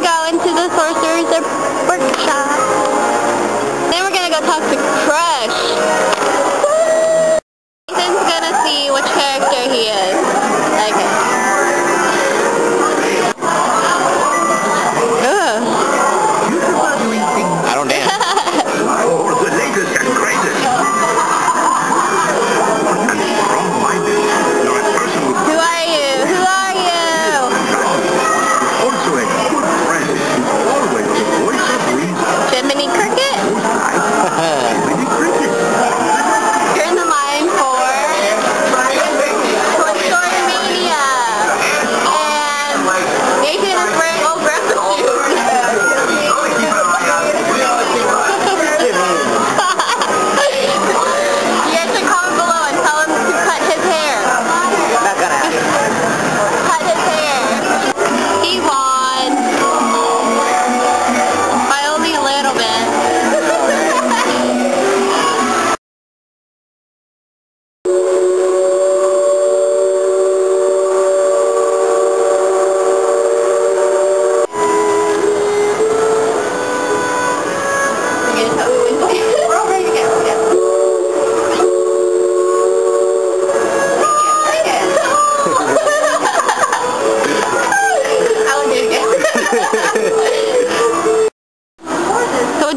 gonna go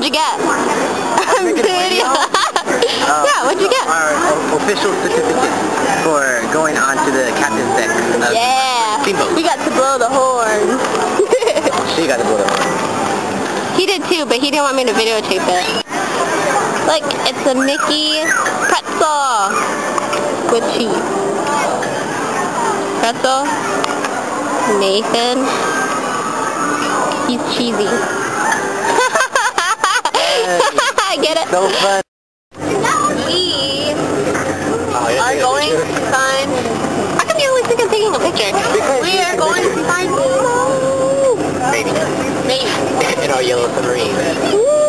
You get? Video. yeah, what'd you get? Our official certificate for going on to the captain's deck uh, Yeah. Steamboat. We got to blow the horn. She got to blow the bullet. he did too, but he didn't want me to videotape it. Look, it's a Mickey pretzel with cheese. Pretzel. Nathan. He's cheesy. I get it? So fun. We Oh, are going to find... How come you always think I'm taking a picture? We are going to find Maybe. Maybe. In our yellow submarine.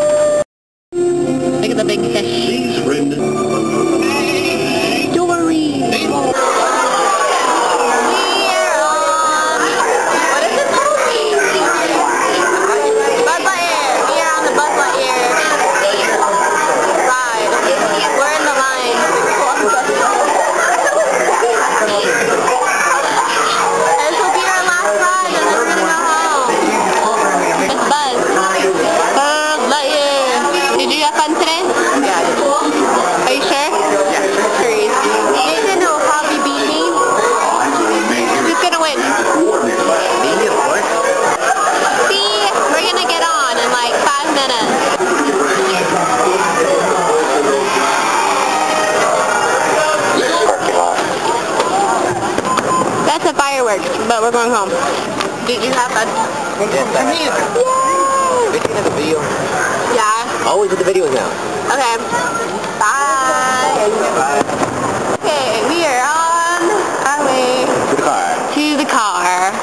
We're going home. Did you have fun? Yes, I Yay! We're taking the video. Yeah. Always with the videos now. Okay. Bye. Bye. Okay, we are on our way To the car. to the car.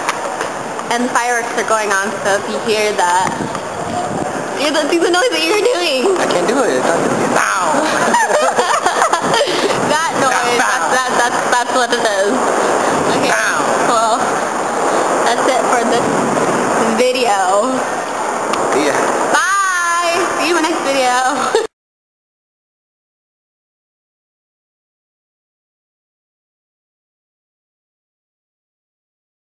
And fireworks are going on, so if you hear that, you don't see the noise that you're doing. I can't do it. It's not... That noise, that's, that, that's, that's what it is.